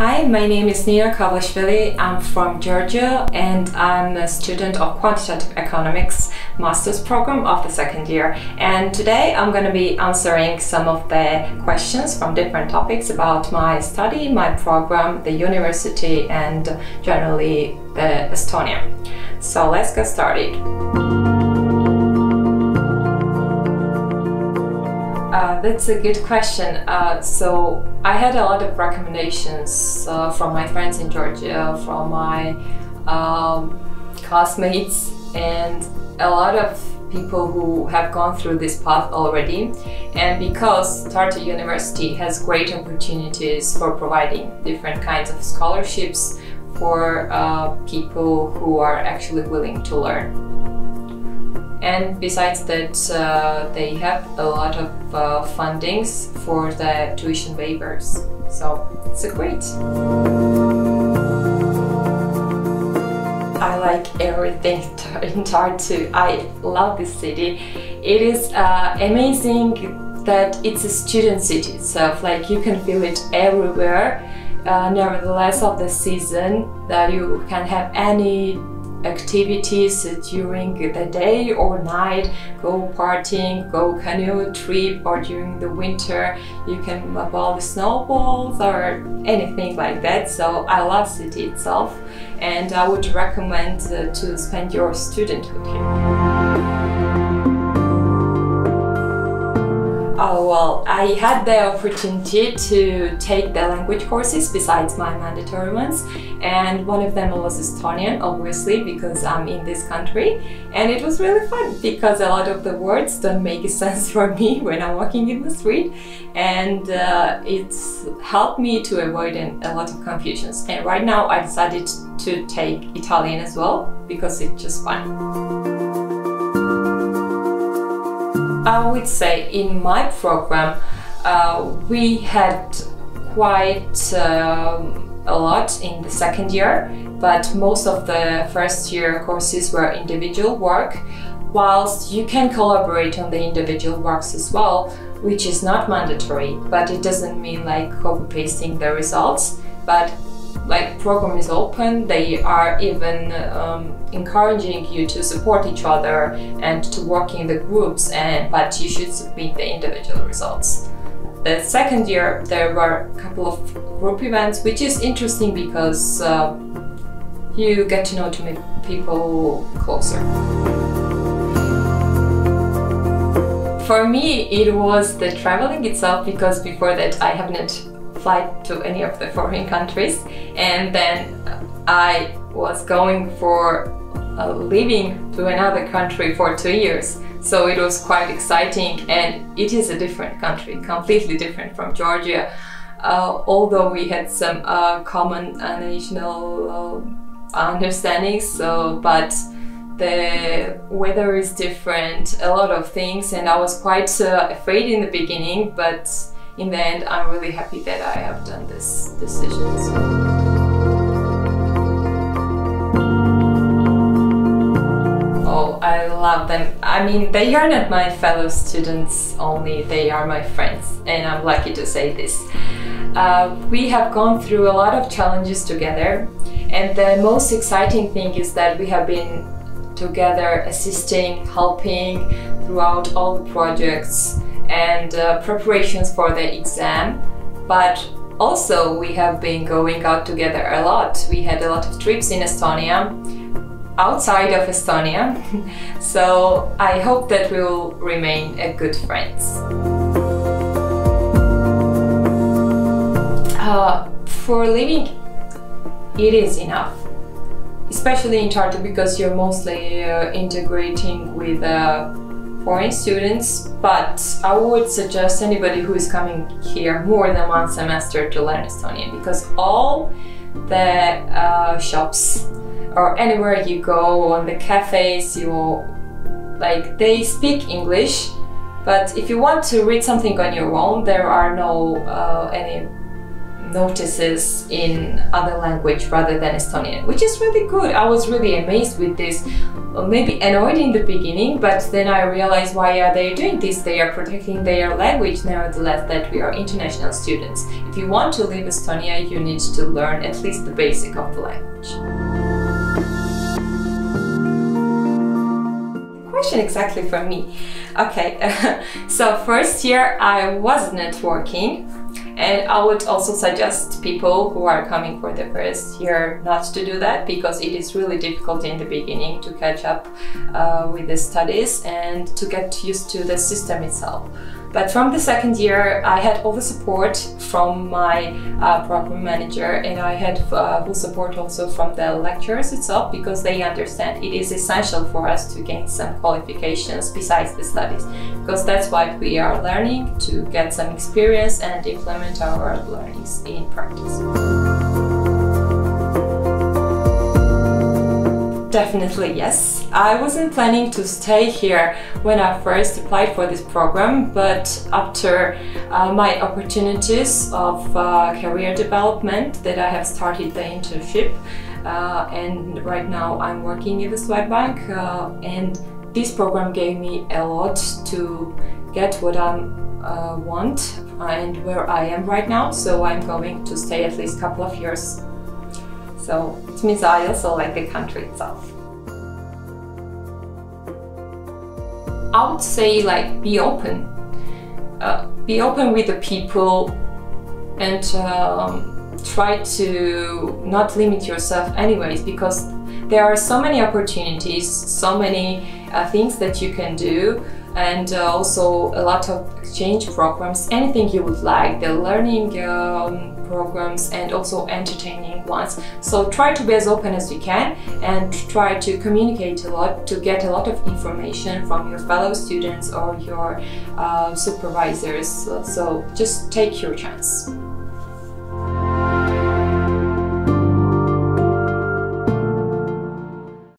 Hi, my name is Nino Kavlashvili. I'm from Georgia and I'm a student of Quantitative Economics Master's program of the second year. And today I'm going to be answering some of the questions from different topics about my study, my program, the university, and generally the Estonia. So let's get started. Uh, that's a good question. Uh, so I had a lot of recommendations uh, from my friends in Georgia, from my um, classmates, and a lot of people who have gone through this path already. And because Tartu University has great opportunities for providing different kinds of scholarships for uh, people who are actually willing to learn. And besides that, uh, they have a lot of uh, fundings for the tuition waivers. So it's a great. I like everything in Tartu. I love this city. It is uh, amazing that it's a student city itself. Like you can feel it everywhere. Uh, nevertheless, of the season, that you can have any activities during the day or night, go partying, go canoe trip, or during the winter you can ball snowballs or anything like that. So I love city itself and I would recommend uh, to spend your studenthood here. Oh, well, I had the opportunity to take the language courses besides my mandatory ones, and one of them was Estonian, obviously, because I'm in this country. And it was really fun because a lot of the words don't make sense for me when I'm walking in the street, and uh, it's helped me to avoid a lot of confusions. And right now, I decided to take Italian as well because it's just fun. I would say in my program uh, we had quite um, a lot in the second year, but most of the first year courses were individual work, whilst you can collaborate on the individual works as well, which is not mandatory, but it doesn't mean like copy pasting the results, but like program is open they are even um, encouraging you to support each other and to work in the groups and but you should submit the individual results. The second year there were a couple of group events which is interesting because uh, you get to know to people closer. For me it was the traveling itself because before that i haven't fly to any of the foreign countries. And then I was going for uh, living to another country for two years. So it was quite exciting and it is a different country completely different from Georgia. Uh, although we had some uh, common uh, national uh, understandings so but the weather is different a lot of things and I was quite uh, afraid in the beginning but in the end, I'm really happy that I have done this decision. So. Oh, I love them. I mean, they are not my fellow students only, they are my friends, and I'm lucky to say this. Uh, we have gone through a lot of challenges together, and the most exciting thing is that we have been together assisting, helping throughout all the projects and uh, preparations for the exam. But also we have been going out together a lot. We had a lot of trips in Estonia, outside of Estonia. so I hope that we will remain a good friends. Uh, for living, it is enough especially in Tartu because you're mostly uh, integrating with uh, foreign students, but I would suggest anybody who is coming here more than one semester to learn Estonian because all the uh, shops or anywhere you go on the cafes, you like they speak English, but if you want to read something on your own, there are no uh, any notices in other language rather than Estonian, which is really good. I was really amazed with this. Uh, maybe annoyed in the beginning, but then I realized why are they doing this? They are protecting their language nevertheless that we are international students. If you want to leave Estonia, you need to learn at least the basic of the language. question exactly for me. Okay, so first year I was networking and I would also suggest people who are coming for the first year not to do that because it is really difficult in the beginning to catch up uh, with the studies and to get used to the system itself. But from the second year, I had all the support from my uh, program manager and I had uh, full support also from the lecturers itself because they understand it is essential for us to gain some qualifications besides the studies because that's what we are learning to get some experience and implement our learnings in practice. Definitely yes. I wasn't planning to stay here when I first applied for this program, but after uh, my opportunities of uh, career development that I have started the internship uh, and right now I'm working in the Swedbank uh, and this program gave me a lot to get what I uh, want and where I am right now so I'm going to stay at least a couple of years so it means I also like the country itself. I would say like be open. Uh, be open with the people and um, try to not limit yourself anyways because there are so many opportunities, so many uh, things that you can do and uh, also a lot of exchange programs, anything you would like, the learning um, programs and also entertaining ones. So try to be as open as you can and try to communicate a lot to get a lot of information from your fellow students or your uh, supervisors. So just take your chance.